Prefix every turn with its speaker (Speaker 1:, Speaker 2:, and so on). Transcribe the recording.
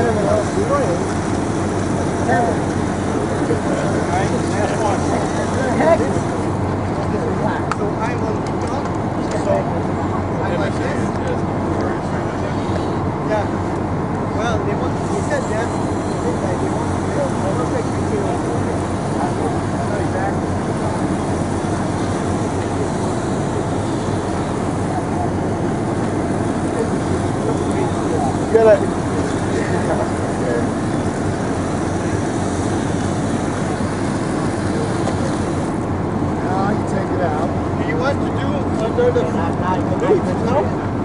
Speaker 1: So I
Speaker 2: like. Yeah. Well, they want, he said that. They want to we exactly.
Speaker 1: Get it. Now I can take it out.
Speaker 2: Do you want to do under the... No, no, no.